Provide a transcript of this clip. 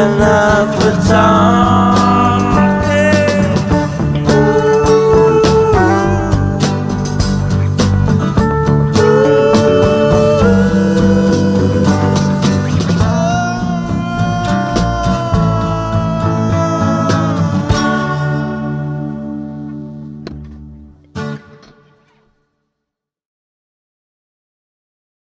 enough for time.